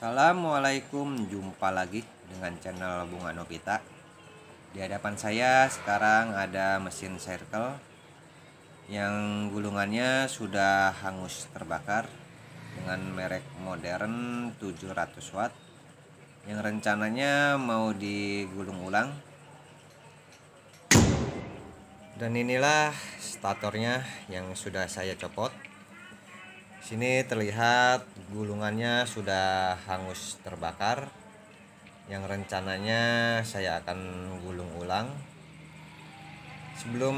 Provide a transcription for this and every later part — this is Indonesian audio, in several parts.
Assalamualaikum, jumpa lagi dengan channel Bunga Novita. Di hadapan saya sekarang ada mesin circle yang gulungannya sudah hangus terbakar dengan merek modern 700 watt yang rencananya mau digulung ulang. Dan inilah statornya yang sudah saya copot sini terlihat gulungannya sudah hangus terbakar. Yang rencananya saya akan gulung ulang. Sebelum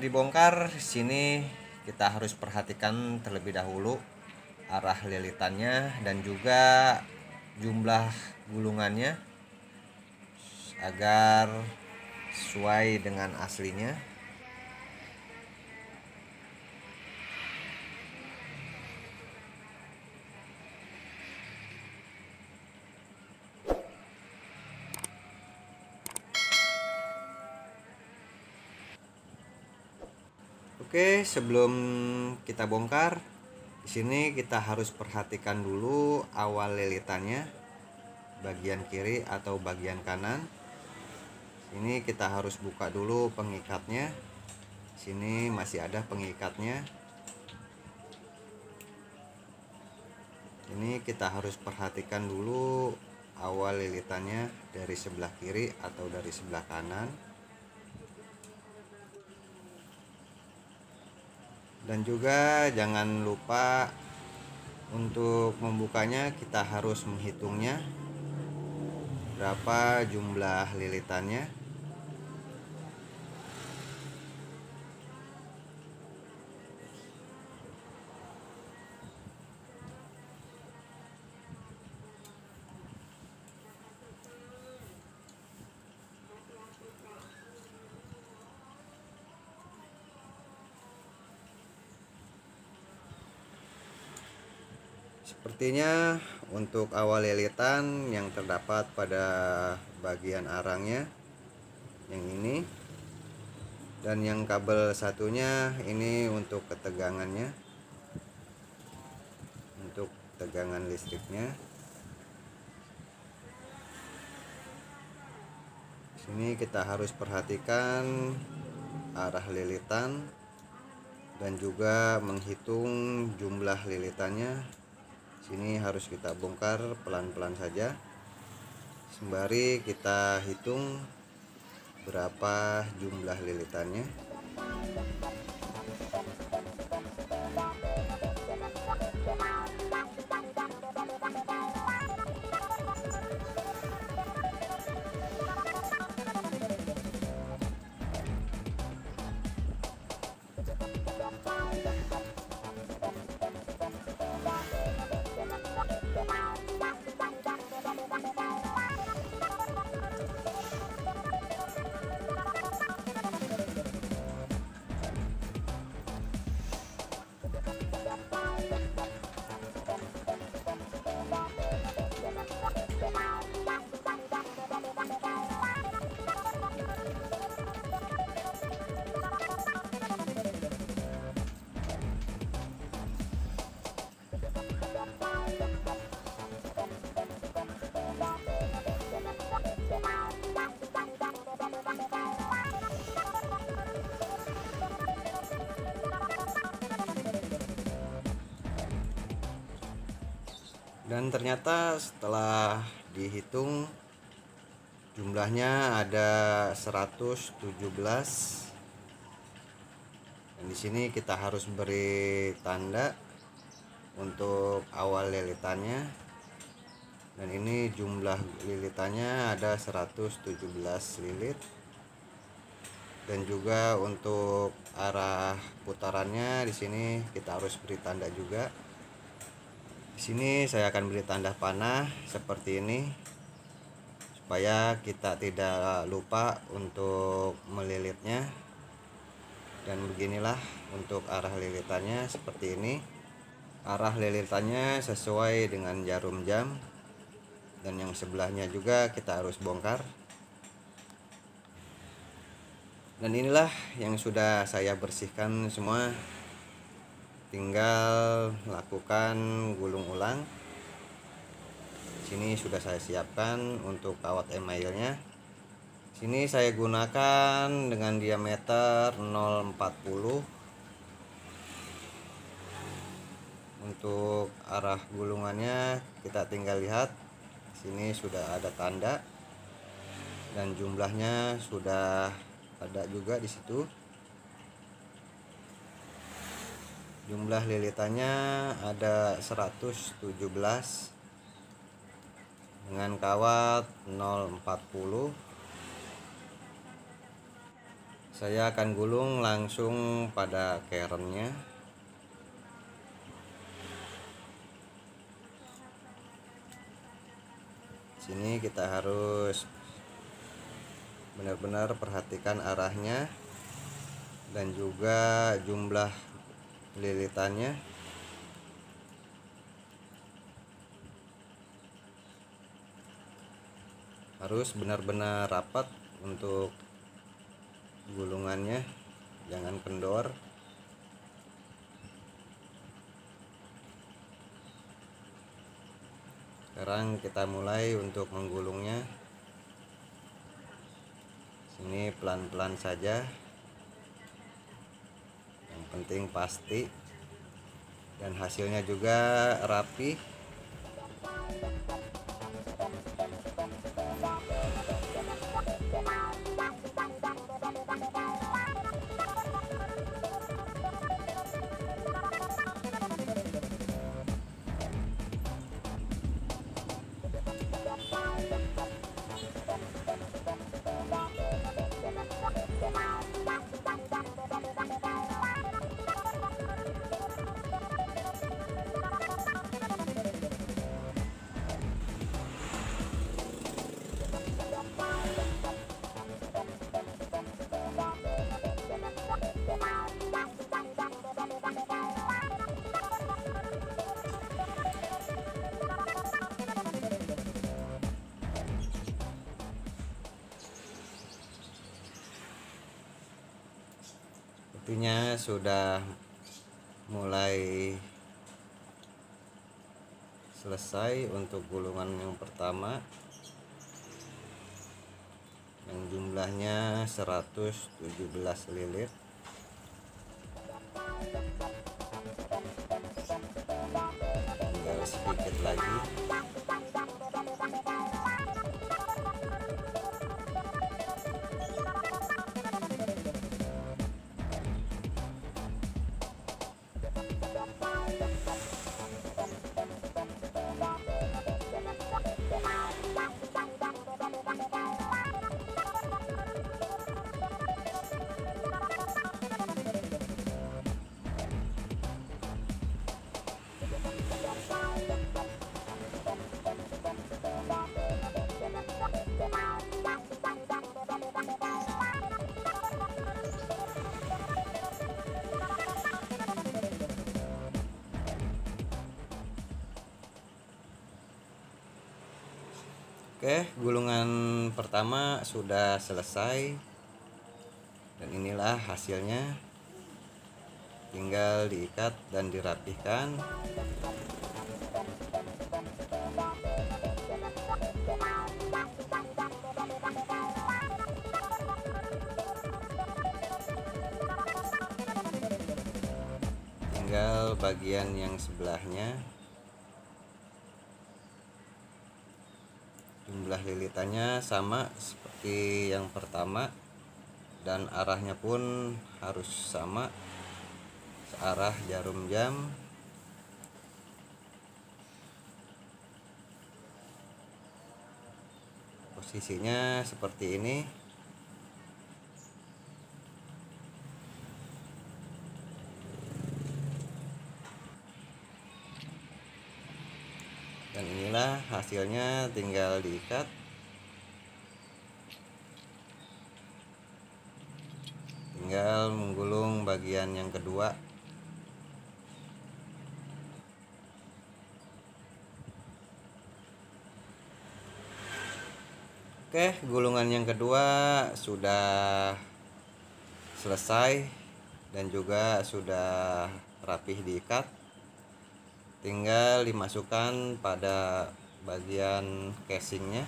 dibongkar sini kita harus perhatikan terlebih dahulu arah lilitannya dan juga jumlah gulungannya agar sesuai dengan aslinya Oke, sebelum kita bongkar, di sini kita harus perhatikan dulu awal lilitannya, bagian kiri atau bagian kanan. Ini kita harus buka dulu pengikatnya. Sini masih ada pengikatnya. Ini kita harus perhatikan dulu awal lilitannya dari sebelah kiri atau dari sebelah kanan. Dan juga jangan lupa untuk membukanya kita harus menghitungnya berapa jumlah lilitannya Sepertinya untuk awal lilitan yang terdapat pada bagian arangnya yang ini dan yang kabel satunya ini untuk ketegangannya untuk tegangan listriknya. Sini kita harus perhatikan arah lilitan dan juga menghitung jumlah lilitannya sini harus kita bongkar pelan-pelan saja. Sembari kita hitung berapa jumlah lilitannya dan ternyata setelah dihitung jumlahnya ada 117 dan di sini kita harus beri tanda untuk awal lilitannya. Dan ini jumlah lilitannya ada 117 lilit. Dan juga untuk arah putarannya di sini kita harus beri tanda juga sini saya akan beri tanda panah seperti ini supaya kita tidak lupa untuk melilitnya. Dan beginilah untuk arah lilitannya seperti ini. Arah lilitannya sesuai dengan jarum jam. Dan yang sebelahnya juga kita harus bongkar. Dan inilah yang sudah saya bersihkan semua tinggal lakukan gulung ulang. Sini sudah saya siapkan untuk kawat emailnya. Sini saya gunakan dengan diameter 040 untuk arah gulungannya kita tinggal lihat. Sini sudah ada tanda. Dan jumlahnya sudah ada juga di situ jumlah lilitannya ada 117 dengan kawat 040 saya akan gulung langsung pada kerennya. Sini kita harus benar-benar perhatikan arahnya dan juga jumlah lilitannya. Harus benar-benar rapat untuk gulungannya. Jangan kendor. Sekarang kita mulai untuk menggulungnya. Sini pelan-pelan saja penting pasti. Dan hasilnya juga rapi sepertinya sudah mulai selesai untuk gulungan yang pertama. Yang jumlahnya 117 lilit Oke, gulungan pertama sudah selesai. Dan inilah hasilnya. Tinggal diikat dan dirapihkan. Tinggal bagian yang sebelahnya. Jumlah lilitannya sama seperti yang pertama dan arahnya pun harus sama. Searah jarum jam. Posisinya seperti ini dan inilah hasilnya tinggal diikat. Tinggal menggulung bagian yang kedua. Oke, gulungan yang kedua sudah selesai dan juga sudah rapih diikat. Tinggal dimasukkan pada bagian casingnya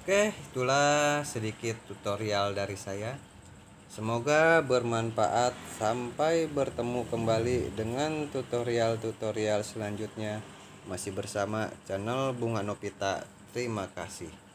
Oke, itulah sedikit tutorial dari saya. Semoga bermanfaat. Sampai bertemu kembali dengan tutorial-tutorial selanjutnya. Masih bersama channel Bunga Nopita. Terima kasih.